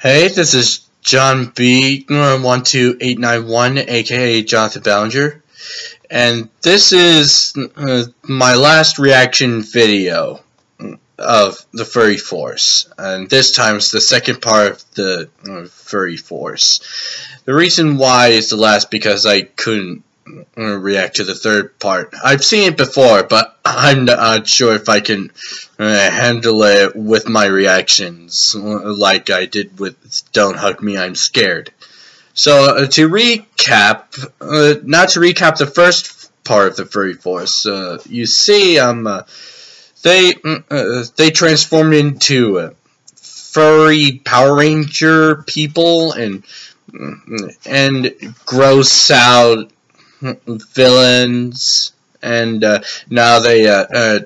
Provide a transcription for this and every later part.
Hey, this is John B. 12891, aka Jonathan Ballinger, and this is uh, my last reaction video of the Furry Force, and this time it's the second part of the uh, Furry Force. The reason why is the last because I couldn't react to the third part. I've seen it before, but I'm not sure if I can uh, handle it with my reactions like I did with Don't Hug Me, I'm Scared. So, uh, to recap, uh, not to recap the first part of the Furry Force, uh, you see, um, uh, they, mm, uh, they transformed into furry Power Ranger people and, mm, and gross out villains, and uh, now they uh, uh,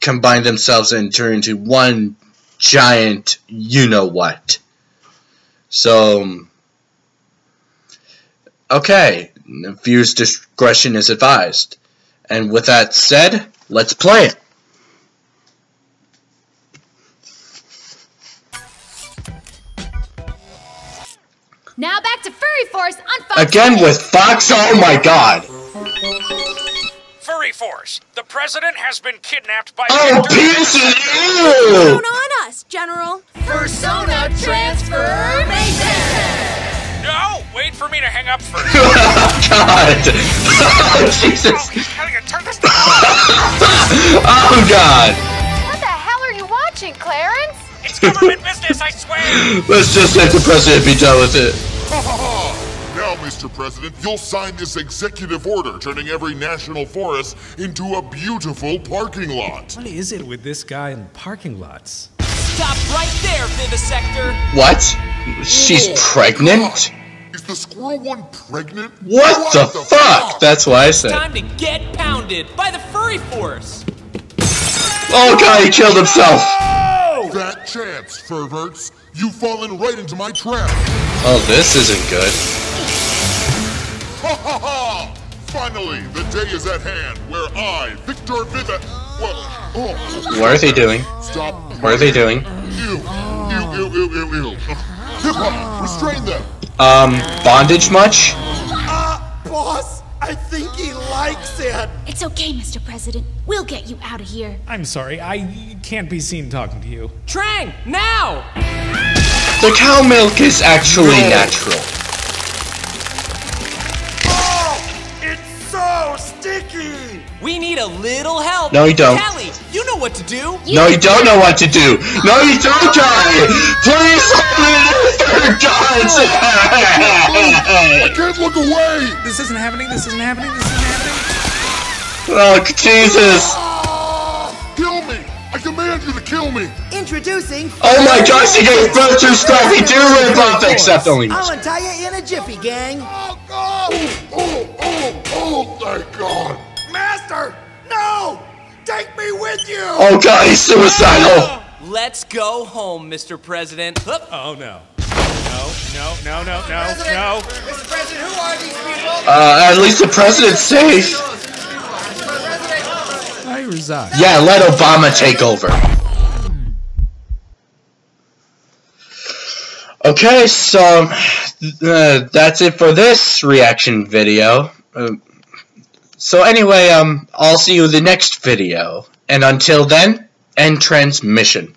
combine themselves and turn into one giant you know what. So, um, okay, viewers' discretion is advised. And with that said, let's play it. Now back to Furry Force on Fox. Again with Fox. Oh my God. Furry Force. The president has been kidnapped by. Oh, piece of you! on us, General. Persona transformation. No, wait for me to hang up first. oh God. Oh, Jesus. oh, oh God. Government business, I swear! Let's just let the president be done with it. now, Mr. President, you'll sign this executive order turning every national forest into a beautiful parking lot. What is it with this guy in parking lots? Stop right there, Vivisector! What? She's oh, pregnant? Is the squirrel one pregnant? What, what the, the fuck? fuck? That's why I said. Time to get pounded by the furry force. Oh god, he killed himself. That chance, perverts. You've fallen right into my trap. Oh, this isn't good. Ha ha ha! Finally, the day is at hand where I, Victor Viva. What? Oh. What are they doing? Stop. What are they doing? Ew. Ew, ew, ew, ew, ew. Hip hop, restrain them. Um, bondage much? Ah, uh, boss! I think he likes it. It's okay, Mr. President. We'll get you out of here. I'm sorry, I can't be seen talking to you. Trang, now! The cow milk is actually no. natural. Oh, it's so sticky. We need a little help. No, you don't. Callie, you know what to do. You no, you don't know what to do. No, you don't, Johnny. Please I can't look away! This isn't happening, this isn't happening, this isn't happening. Oh, Jesus! Kill me! I command you to kill me! Introducing... Oh my gosh, he gave birth to Scrappy Doo both except only I'll untie you in a jiffy, gang. Oh, God! Oh, oh, oh, oh, thank God! With you! Oh God, he's suicidal! Let's go home, Mr. President. Oh no. No, no, no, no, no, no. Mr. President, who are these people? Uh, at least the president's safe. I resign. Yeah, let Obama take over. Okay, so uh, that's it for this reaction video. Uh, so anyway, um, I'll see you in the next video. And until then, end transmission.